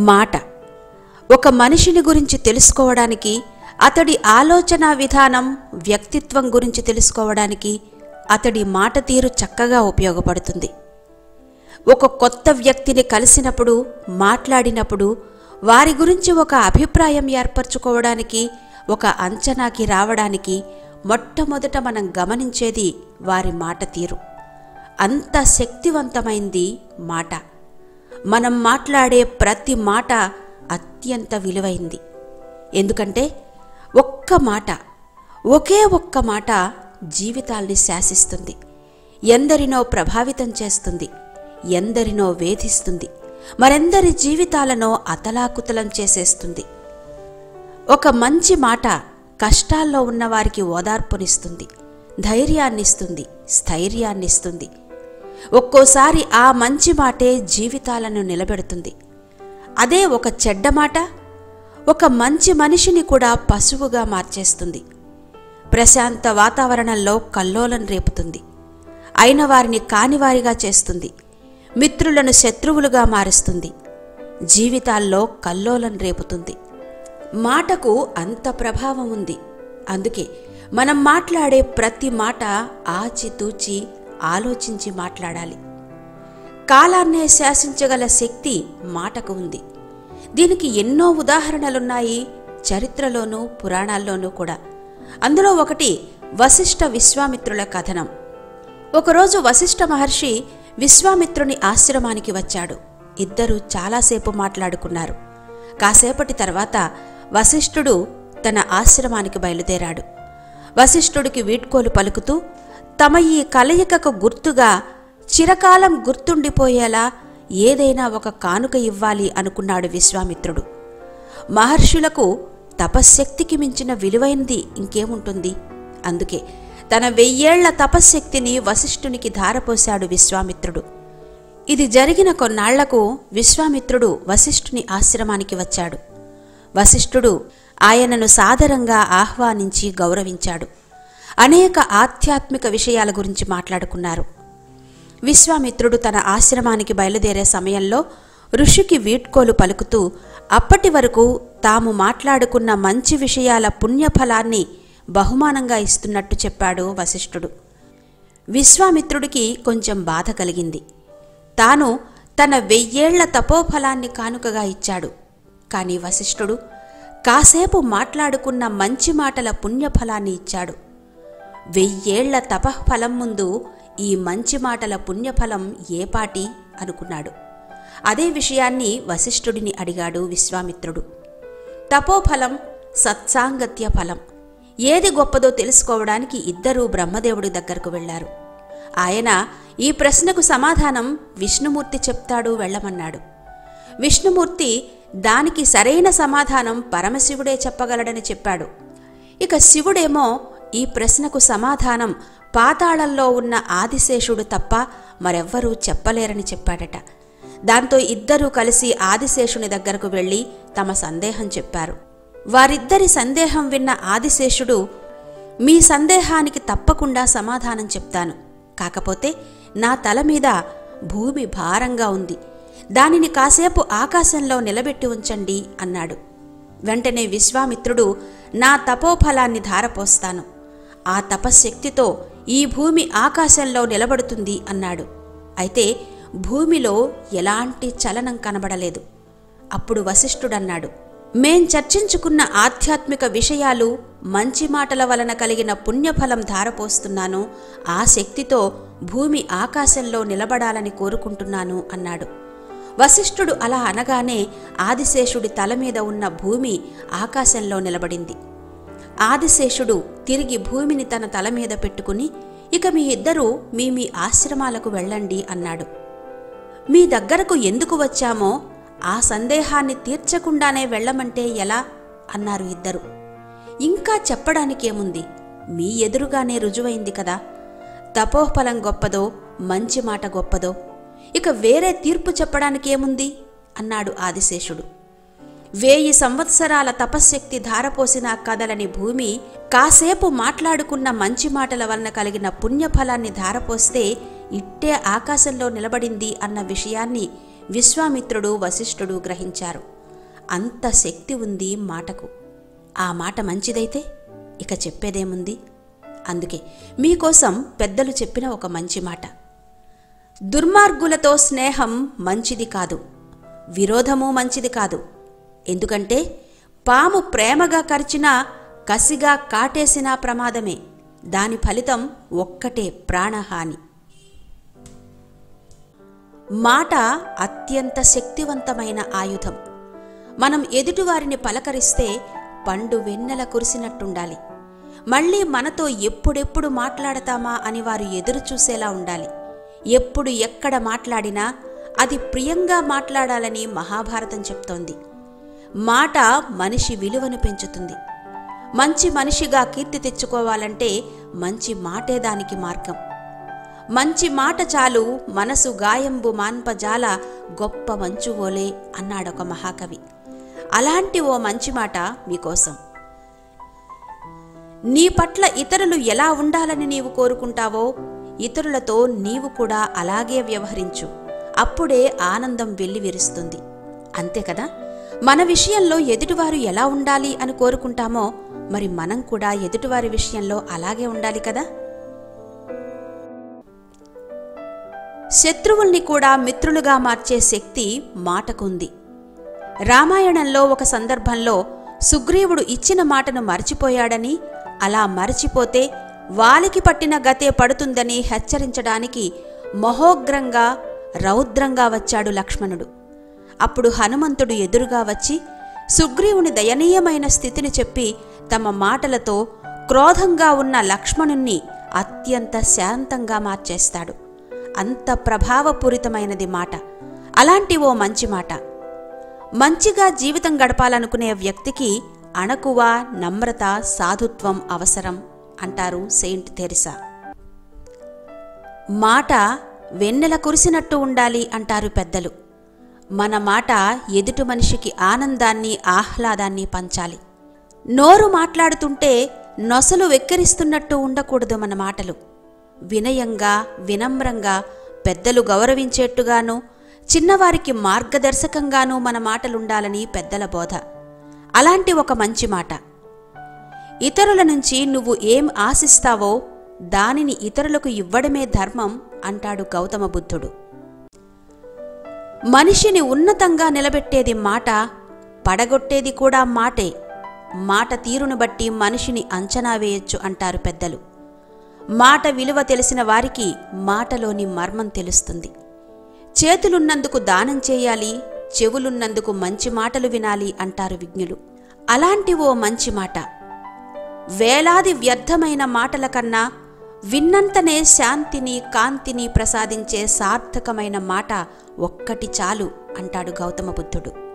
మాట. ఒక మనిషిని గురించి తెలుసుకోవడానికి అతడి ఆలోచన విధానం వ్యక్తిత్వం గురించి తెలుసుకోవడానికి అతడి మాట తీరు చక్కగా ఉపయోగపడుతుంది. ఒక కొత్త వ్యక్తిని కలిసినప్పుడు మాట్లాడినప్పుడు వారి గురించి ఒక అభిప్రాయం ఏర్పరచుకోవడానికి ఒక అంచనాకి రావడానికి మొట్టమొదట మనం గమనించేది వారి మాట తీరు. అంత శక్తివంతమైంది మాట. మనం మాట్లాడే ప్రతి మాట అత్యంత విలువైంది. ఎందుకంటే ఒక్క మాట ఒకే ఒక్క మాట జీవితాల్ని శాసిస్తుంది. ఎందరినో ప్రభావితం చేస్తుంది ఎందరినో వేధిస్తుంది మరెందరి జీవితాలను అతలాకుతలం చేసేస్తుంది. ఒక మంచి మాట కష్టాల్లో ఉన్నవారికి ఓదార్పునిస్తుంది ధైర్యాన్నిస్తుంది స్థైర్యాన్నిస్తుంది. ఒక్కోసారి ఆ మంచి మాటే జీవితాలను నిలబెడుతుంది. అదే ఒక చెడ్డ మాట ఒక మంచి మనిషిని కూడా పశువుగా మార్చేస్తుంది. ప్రశాంత వాతావరణంలో కల్లోలం రేపుతుంది. అయిన వారిని కానివారిగా చేస్తుంది. మిత్రులను శత్రువులుగా మారుస్తుంది. జీవితాల్లో కల్లోలం రేపుతుంది. మాటకు అంత ప్రభావం ఉంది. అందుకే మనం మాట్లాడే ప్రతి మాట ఆచితూచి ఆలోచించి మాట్లాడాలి. కాలాన్నే శాసించగల శక్తి మాటకు ఉంది. దీనికి ఎన్నో ఉదాహరణలున్నాయి చరిత్రలోనూ పురాణాల్లోనూ కూడా. అందులో ఒకటి వశిష్ఠ విశ్వామిత్రుల కథనం. ఒకరోజు వశిష్ఠ మహర్షి విశ్వామిత్రుని ఆశ్రమానికి వచ్చాడు. ఇద్దరూ చాలాసేపు మాట్లాడుకున్నారు. కాసేపటి తర్వాత వశిష్ఠుడు తన ఆశ్రమానికి బయలుదేరాడు. వశిష్ఠుడికి వీడ్కోలు పలుకుతూ తమ ఈ కలయికకు గుర్తుగా చిరకాలం గుర్తుండిపోయేలా ఏదైనా ఒక కానుక ఇవ్వాలి అనుకున్నాడు విశ్వామిత్రుడు. మహర్షులకు తపశ్శక్తికి మించిన విలువైనది ఇంకేముంటుంది? అందుకే తన వెయ్యేళ్ళ తపశ్శక్తిని వశిష్ఠునికి ధారపోశాడు విశ్వామిత్రుడు. ఇది జరిగిన కొన్నాళ్ళకు విశ్వామిత్రుడు వశిష్ఠుని ఆశ్రమానికి వచ్చాడు. వశిష్ఠుడు ఆయనను సాదరంగా ఆహ్వానించి గౌరవించాడు. అనేక ఆధ్యాత్మిక విషయాల గురించి మాట్లాడుకున్నారు. విశ్వామిత్రుడు తన ఆశ్రమానికి బయలుదేరే సమయంలో ఋషికి వీడ్కోలు పలుకుతూ అప్పటి వరకు తాము మాట్లాడుకున్న మంచి విషయాల పుణ్యఫలాన్ని బహుమానంగా ఇస్తున్నట్టు చెప్పాడు వశిష్ఠుడు. విశ్వామిత్రుడికి కొంచెం బాధ కలిగింది. తాను తన వెయ్యేళ్ళ తపోఫలాన్ని కానుకగా ఇచ్చాడు. కాని వశిష్ఠుడు కాసేపు మాట్లాడుకున్న మంచి మాటల పుణ్యఫలాన్ని ఇచ్చాడు. వెయ్యేళ్ళ తపఃఫలం ముందు ఈ మంచి మాటల పుణ్యఫలం ఏపాటి అనుకున్నాడు. అదే విషయాన్ని వశిష్ఠుడిని అడిగాడు విశ్వామిత్రుడు. తపోఫలం సత్సాంగత్య ఫలం. ఏది గొప్పదో తెలుసుకోవడానికి ఇద్దరూ బ్రహ్మదేవుడి దగ్గరకు వెళ్ళారు ఆయన ఈ ప్రశ్నకు సమాధానం విష్ణుమూర్తి చెప్తాడు వెళ్ళమన్నాడు. విష్ణుమూర్తి దానికి సరైన సమాధానం పరమశివుడే చెప్పగలడని చెప్పాడు. ఇక శివుడేమో ఈ ప్రశ్నకు సమాధానం పాతాళంలో ఉన్న ఆదిశేషుడు తప్ప మరెవ్వరూ చెప్పలేరని చెప్పాడట. దాంతో ఇద్దరూ కలిసి ఆదిశేషుని దగ్గరకు వెళ్ళి తమ సందేహం చెప్పారు. వారిద్దరి సందేహం విన్న ఆదిశేషుడు మీ సందేహానికి తప్పకుండా సమాధానం చెప్తాను. కాకపోతే నా తల మీద భూమి భారంగా ఉంది. దానిని కాసేపు ఆకాశంలో నిలబెట్టి ఉంచండి అన్నాడు. వెంటనే విశ్వామిత్రుడు నా తపోఫలాన్ని ధారపోస్తాను. ఆ తపశ్శక్తితో ఈ భూమి ఆకాశంలో నిలబడుతుంది అన్నాడు. అయితే భూమిలో ఎలాంటి చలనం కనబడలేదు. అప్పుడు వశిష్ఠుడన్నాడు మేం చర్చించుకున్న ఆధ్యాత్మిక విషయాలు మంచి మాటల వలన కలిగిన పుణ్యఫలం ధారపోస్తున్నాను ఆ శక్తితో భూమి ఆకాశంలో నిలబడాలని కోరుకుంటున్నాను అన్నాడు. వశిష్ఠుడు అలా అనగానే ఆదిశేషుడి తల మీద ఉన్న భూమి ఆకాశంలో నిలబడింది. ఆదిశేషుడు తిరిగి భూమిని తన తల మీద పెట్టుకుని ఇక మీ ఇద్దరూ మీ మీ ఆశ్రమాలకు వెళ్ళండి అన్నాడు. మీ దగ్గరకు ఎందుకు వచ్చామో ఆ సందేహాన్ని తీర్చకుండానే వెళ్ళమంటే ఎలా అన్నారు ఇద్దరు. ఇంకా చెప్పడానికేముంది? మీ ఎదురుగానే రుజువైంది కదా. తపోఫలం గొప్పదో మంచి మాట గొప్పదో ఇక వేరే తీర్పు చెప్పడానికేముంది అన్నాడు ఆదిశేషుడు. వేయి సంవత్సరాల తపశ్శక్తి ధారపోసిన కదలని భూమి కాసేపు మాట్లాడుకున్న మంచి మాటల వలన కలిగిన పుణ్యఫలాన్ని ధారపోస్తే ఇట్టే ఆకాశంలో నిలబడింది అన్న విషయాన్ని విశ్వామిత్రుడు వశిష్ఠుడు గ్రహించారు. అంత శక్తి ఉంది మాటకు. ఆ మాట మంచిదైతే ఇక చెప్పేదేముంది? అందుకే మీకోసం పెద్దలు చెప్పిన ఒక మంచి మాట. దుర్మార్గులతో స్నేహం మంచిది కాదు. విరోధము మంచిది కాదు. ఎందుకంటే పాము ప్రేమగా కరిచినా కసిగా కాటేసినా ప్రమాదమే. దాని ఫలితం ఒక్కటే ప్రాణహాని. మాట అత్యంత శక్తివంతమైన ఆయుధం. మనం ఎదుటివారిని పలకరిస్తే పండు వెన్నెల కురిసినట్టుండాలి. మళ్ళీ మనతో ఎప్పుడెప్పుడు మాట్లాడతామా అని వారు ఎదురు చూసేలా ఉండాలి. ఎప్పుడు ఎక్కడ మాట్లాడినా అది ప్రియంగా మాట్లాడాలని మహాభారతం చెప్తోంది. మాట మనిషి విలువను పెంచుతుంది. మంచి మనిషిగా కీర్తి తెచ్చుకోవాలంటే మంచి మాటే దానికి మార్గం. మంచి మాట చాలు మనసు గాయంబు మాన్పజాల గొప్ప మంచువోలే అన్నాడొక మహాకవి. అలాంటి ఓ మంచి మాట మీకోసం. నీ పట్ల ఇతరులు ఎలా ఉండాలని నీవు కోరుకుంటావో ఇతరులతో నీవు కూడా అలాగే వ్యవహరించు. అప్పుడే ఆనందం వెల్లివిరుస్తుంది. అంతే కదా? మన విషయంలో ఎదుటివారు ఎలా ఉండాలి అని కోరుకుంటామో మరి మనం కూడా ఎదుటివారి విషయంలో అలాగే ఉండాలి కదా? శత్రువుల్ని కూడా మిత్రులుగా మార్చే శక్తి మాటకుంది. రామాయణంలో ఒక సందర్భంలో సుగ్రీవుడు ఇచ్చిన మాటను మర్చిపోయాడని అలా మరచిపోతే వాలికి పట్టిన గతే పడుతుందని హెచ్చరించడానికి మహోగ్రంగా రౌద్రంగా వచ్చాడు లక్ష్మణుడు. అప్పుడు హనుమంతుడు ఎదురుగా వచ్చి సుగ్రీవుని దయనీయమైన స్థితిని చెప్పి తమ మాటలతో క్రోధంగా ఉన్న లక్ష్మణుణ్ణి అత్యంత శాంతంగా మార్చేస్తాడు. అంత ప్రభావపూరితమైనది మాట. అలాంటి ఓ మంచి మాట. మంచిగా జీవితం గడపాలనుకునే వ్యక్తికి అణకువ నమ్రత సాధుత్వం అవసరం అంటారు సెయింట్ తెరిసా మాట వెన్నెల కురిసినట్టు ఉండాలి అంటారు పెద్దలు. మన మాట ఎదుటి మనిషికి ఆనందాన్ని ఆహ్లాదాన్ని పంచాలి. నోరు మాట్లాడుతుంటే నొసలు వెక్కిరిస్తున్నట్టు ఉండకూడదు మన మాటలు. వినయంగా వినమ్రంగా పెద్దలు గౌరవించేట్టుగాను చిన్నవారికి మార్గదర్శకంగానూ మన మాటలుండాలని పెద్దల బోధ. అలాంటి ఒక మంచి మాట. ఇతరుల నుంచి నువ్వు ఏం ఆశిస్తావో దానిని ఇతరులకు ఇవ్వడమే ధర్మం అంటాడు గౌతమ బుద్ధుడు. మనిషిని ఉన్నతంగా నిలబెట్టేది మాట పడగొట్టేది కూడా మాటే. మాట తీరును బట్టి మనిషిని అంచనా వేయొచ్చు అంటారు పెద్దలు. మాట విలువ తెలిసిన వారికి మాటలోని మర్మం తెలుస్తుంది. చేతులున్నందుకు దానం చేయాలి చెవులున్నందుకు మంచి మాటలు వినాలి అంటారు విజ్ఞులు. అలాంటి ఓ మంచి మాట. వేలాది వ్యర్థమైన మాటల కన్నా విన్నంతనే శాంతిని కాంతిని ప్రసాదించే సార్థకమైన మాట ఒక్కటి చాలు అంటాడు గౌతమ బుద్ధుడు.